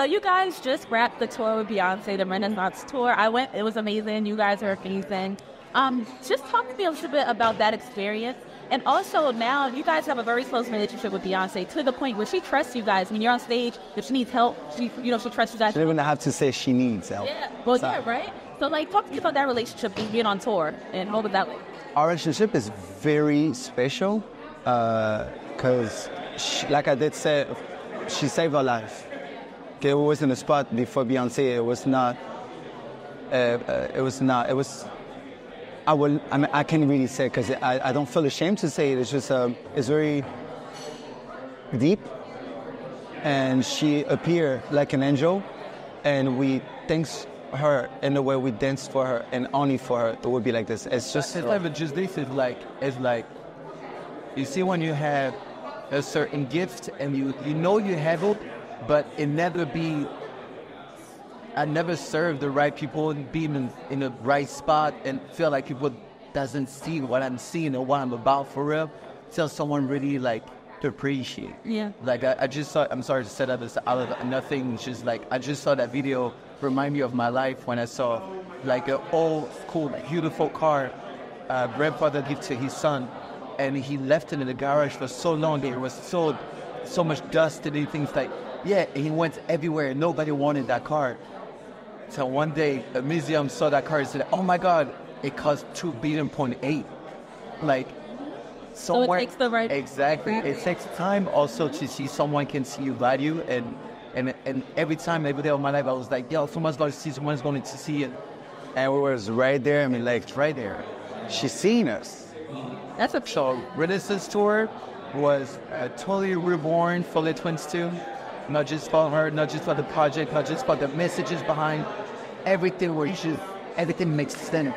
So you guys just wrapped the tour with Beyonce, the Renaissance tour. I went; it was amazing. You guys are amazing. Um, just talk to me a little bit about that experience. And also now you guys have a very close relationship with Beyonce to the point where she trusts you guys. When you're on stage, if she needs help, she you know she trusts you guys. Don't even have to say she needs help. Yeah. Well, So- yeah, right. So like, talk to me about that relationship being on tour and what was that like? Our relationship is very special because, like I did say, she saved our life. We was in a spot before Beyonce. It was not. Uh, uh, it was not. It was. I will. I mean, I can't really say because I, I don't feel ashamed to say it. It's just. Um, it's very deep, and she appeared like an angel, and we thanks her in the way we danced for her and only for her. It would be like this. It's just. It's like, just this is like, it's like, you see when you have a certain gift and you, you know you have it, but it never be, I never serve the right people and be in, in the right spot and feel like people doesn't see what I'm seeing or what I'm about for real. Till someone really like to appreciate. Yeah. Like I, I just saw. I'm sorry to set up this out of nothing. Just like I just saw that video. Remind me of my life when I saw like an old, cool, beautiful car. Uh, grandfather gave to his son, and he left it in the garage for so long. that it was so, so much dust and things like. Yeah, he went everywhere. and Nobody wanted that car. So one day, a museum saw that car and said, "Oh my God, it cost two billion point eight. Like, somewhere takes the right- exactly. It takes time also to see someone can see your value, and and and every time, every day of my life, I was like, "Yo, someone's going to see, someone's going to see it." and we was right there. I mean, like right there. she's seen us. That's a So Renaissance tour was uh, totally reborn for the Twins too. Not just for her, not just for the project, not just for the messages behind everything. Where just everything makes sense.